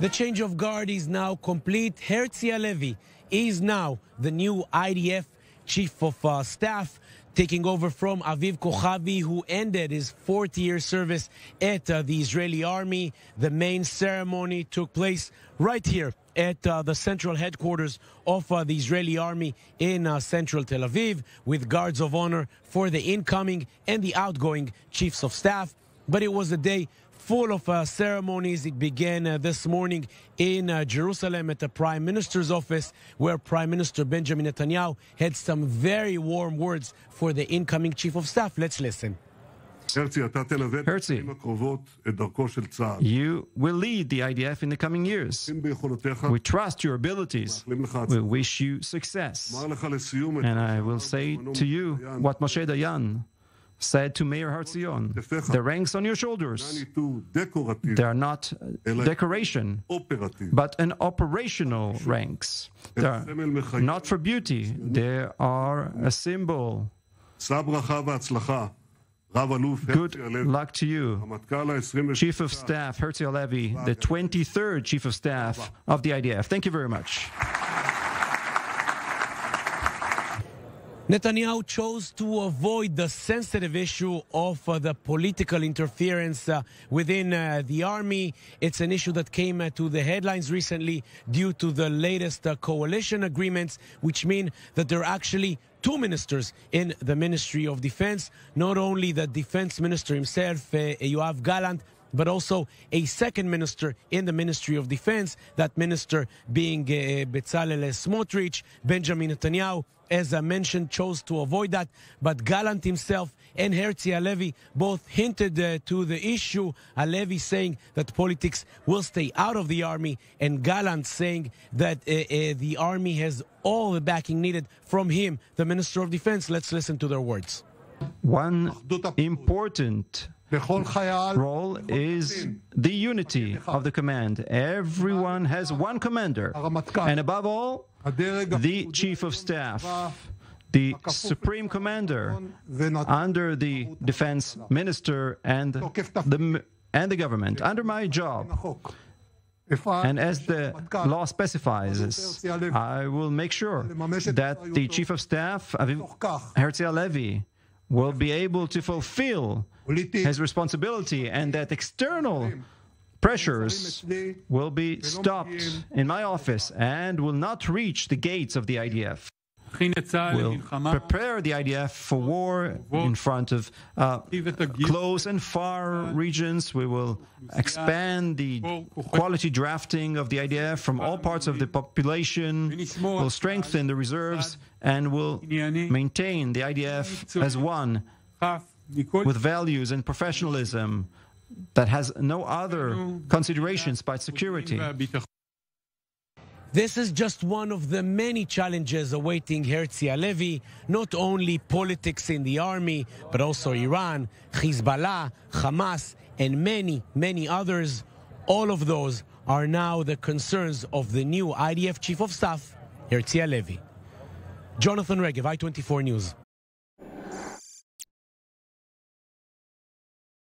The change of guard is now complete. Herzi Halevi is now the new IDF chief of uh, staff, taking over from Aviv Kochavi, who ended his 40 year service at uh, the Israeli army. The main ceremony took place right here at uh, the central headquarters of uh, the Israeli army in uh, central Tel Aviv, with guards of honor for the incoming and the outgoing chiefs of staff. But it was a day full of uh, ceremonies. It began uh, this morning in uh, Jerusalem at the Prime Minister's office, where Prime Minister Benjamin Netanyahu had some very warm words for the incoming Chief of Staff. Let's listen. Herzi, you will lead the IDF in the coming years. We trust your abilities. We wish you success. And I will say to you what Moshe Dayan said to Meir Har-Zion, the ranks on your shoulders, they are not uh, decoration, but an operational ranks. They are not for beauty, they are a symbol. Good luck to you. Chief of Staff Herzi Halevi, the 23rd Chief of Staff of the IDF. Thank you very much. Netanyahu chose to avoid the sensitive issue of uh, the political interference uh, within uh, the army. It's an issue that came uh, to the headlines recently due to the latest uh, coalition agreements, which mean that there are actually two ministers in the Ministry of Defense. Not only the defense minister himself, uh, Yoav Gallant, but also a second minister in the Ministry of Defense, that minister being uh, Bezalel Smotrich, Benjamin Netanyahu, as I mentioned, chose to avoid that. But Gallant himself and Herzi Halevi both hinted uh, to the issue. Halevi saying that politics will stay out of the army, and Gallant saying that uh, uh, the army has all the backing needed from him, the Minister of Defense. Let's listen to their words. One important role is the unity of the command. Everyone has one commander, and above all, the chief of staff, the supreme commander under the defense minister and the and the government. Under my job. And as the law specifies, I will make sure that the chief of staff, Herzi Halevi, will be able to fulfill his responsibility and that external pressures will be stopped in my office and will not reach the gates of the IDF. Will prepare the IDF for war in front of uh, close and far regions. We will expand the quality drafting of the IDF from all parts of the population. We'll strengthen the reserves and will maintain the IDF as one with values and professionalism that has no other considerations but security. This is just one of the many challenges awaiting Herzi Halevi, not only politics in the army, but also Iran, Hezbollah, Hamas, and many, many others. All of those are now the concerns of the new IDF Chief of Staff, Herzi Halevi. Jonathan Regev, I-24 News.